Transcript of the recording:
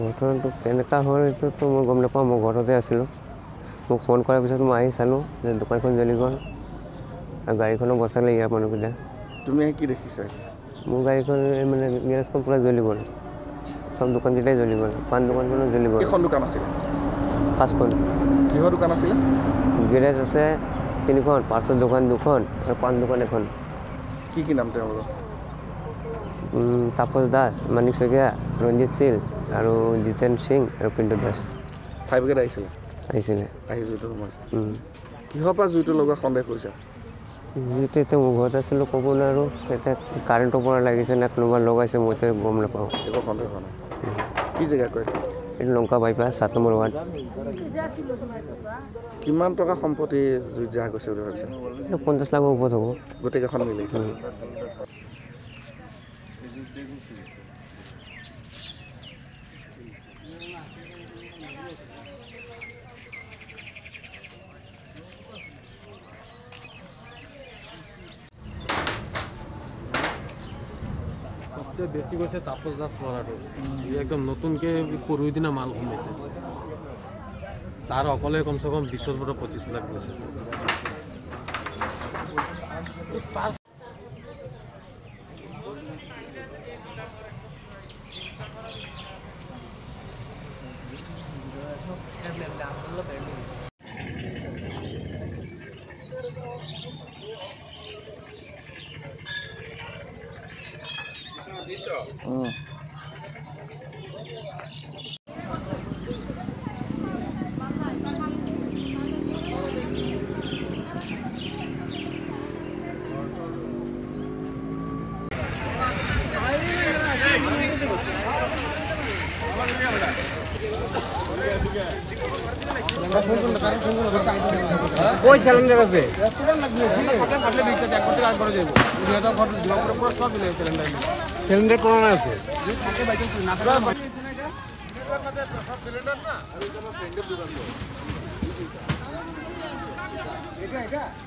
ঘটনাটো কেনেকুৱা হ'ল সেইটোতো মই গম নাপাওঁ মই ঘৰতে আছিলোঁ মোক ফোন কৰাৰ পিছত মই আহি চালোঁ যে দোকানখন জ্বলি গ'ল আৰু গাড়ীখনো বচালে ইয়াৰ মানুহকেইটা তুমি কি দেখিছা মোৰ গাড়ীখন মানে গেৰেজখন পূৰা জ্বলি গ'ল চব দোকানকেইটাই জ্বলি গ'ল পাণ দোকানখনো জ্বলি গ'ল এখন দোকান আছিল পাঁচখন কিহৰ দোকান আছিলে গেৰাজ আছে তিনিখন পাৰ্চেল দোকান দুখন আৰু পাণ দোকান এখন কি কি নাম তেওঁলোকৰ তাপস দাস মানিক শইকীয়া ৰঞ্জিত সিং আৰু জিতেন সিং আৰু পিণ্টু দাস ফাইভগেট আহিছিলে আহিছিলে আহি জুইটো সোমাইছে কিহৰ পৰা জুইটো লগোৱা সন্দেহ কৰিছা জুইটো এতিয়া মোৰ ঘৰত আছিলোঁ ক'ব নোৱাৰো এতিয়া কাৰেণ্টৰ পৰা লাগিছে নে কোনোবা লগাইছে মই এতিয়া গম নাপাওঁ একো সন্দেহ হোৱা নাই কি জেগা কয় এইটো লংকা বাইপাছ সাত নম্বৰ ৱাৰ্ড কিমান টকা সম্পত্তি জুইত যাহা গৈছে বুলি ভাবিছা পঞ্চাছ লাখৰ ওপৰত হ'ব গোটেইকেইখন মিলি সবচেয়ে বেশি করছে তাপস দাস মরাটো একদম নতুনকে পূর্বী দিনা মাল কমেছে তার অকলে কমসে কম বিশ পৰা পঁচিছ লাখ গৈছে নামগুলো পেন্ডিং হুম ওই সিলিন্ডার আছে সিলিন্ডার কোনো না আছে এটা এটা